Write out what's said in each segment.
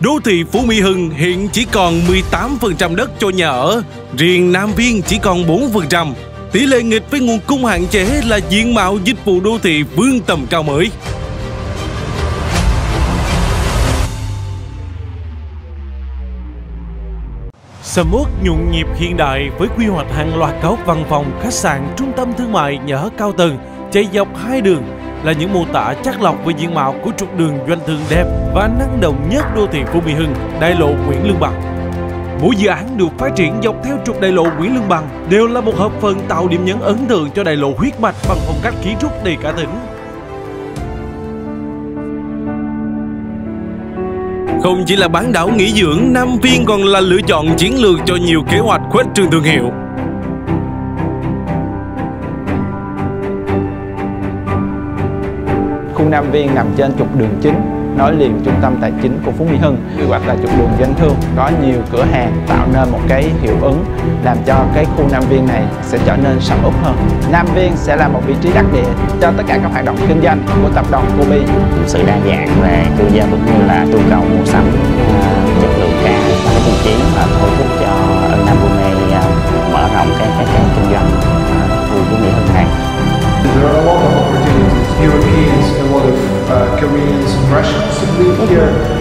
Đô thị Phú Mỹ Hưng hiện chỉ còn 18% đất cho nhà ở, riêng Nam Viên chỉ còn 4%. Tỷ lệ nghịch với nguồn cung hạn chế là diện mạo dịch vụ đô thị vươn tầm cao mới. Sầm uất nhộn nhịp hiện đại với quy hoạch hàng loạt cao ốc văn phòng, khách sạn, trung tâm thương mại, nhà ở cao tầng chạy dọc hai đường là những mô tả chắc lọc về diện mạo của trục đường doanh thương đẹp và năng động nhất đô thị Phú Mỹ Hưng, đại lộ Nguyễn Lương Bằng. Mỗi dự án được phát triển dọc theo trục đại lộ Nguyễn Lương Bằng đều là một hợp phần tạo điểm nhấn ấn tượng cho đại lộ huyết mạch bằng phong cách kiến trúc đầy cả tỉnh. Không chỉ là bán đảo nghỉ dưỡng, Nam Viên còn là lựa chọn chiến lược cho nhiều kế hoạch khuếch trương thương hiệu. Khu Nam Viên nằm trên trục đường chính nối liền trung tâm tài chính của Phú Mỹ Hưng. Quy hoạch là trục đường doanh thương, có nhiều cửa hàng tạo nên một cái hiệu ứng làm cho cái khu Nam Viên này sẽ trở nên sầm uất hơn. Nam Viên sẽ là một vị trí đắc địa cho tất cả các hoạt động kinh doanh của tập đoàn Kobe. Sự đa dạng về cư dân cũng như là nhu cầu mua sắm uh, chất lượng cao cái tiêu chí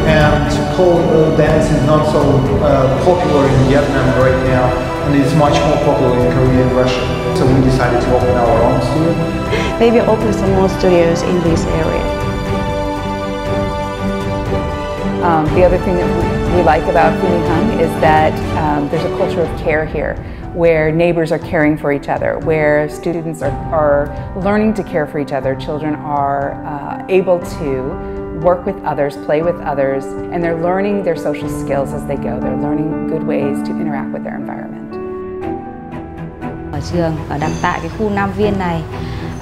and pole uh, dance is not so uh, popular in Vietnam right now, and it's much more popular in Korea and Russia. So we decided to open our own studio. Maybe open some more studios in this area. Um, the other thing that we, we like about Fumi Hung is that um, there's a culture of care here where neighbors are caring for each other, where students are, are learning to care for each other. Children are uh, able to work with others, play with others, and they're learning their social skills as they go. They're learning good ways to interact with their environment. Ở trường ở đặt tại cái khu Nam Viên này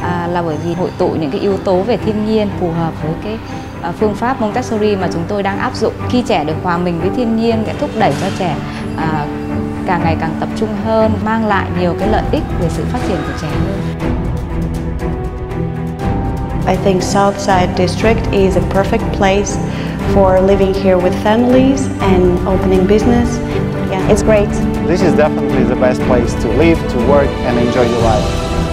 à, là bởi vì hội tụ những cái yếu tố về thiên nhiên phù hợp với cái à, phương pháp Montessori mà chúng tôi đang áp dụng. Khi trẻ được hòa mình với thiên nhiên sẽ thúc đẩy cho trẻ à, càng ngày càng tập trung hơn, mang lại nhiều cái lợi ích về sự phát triển của trẻ hơn. I think Southside District is a perfect place for living here with families and opening business. Yeah, it's great. This is definitely the best place to live, to work and enjoy your life.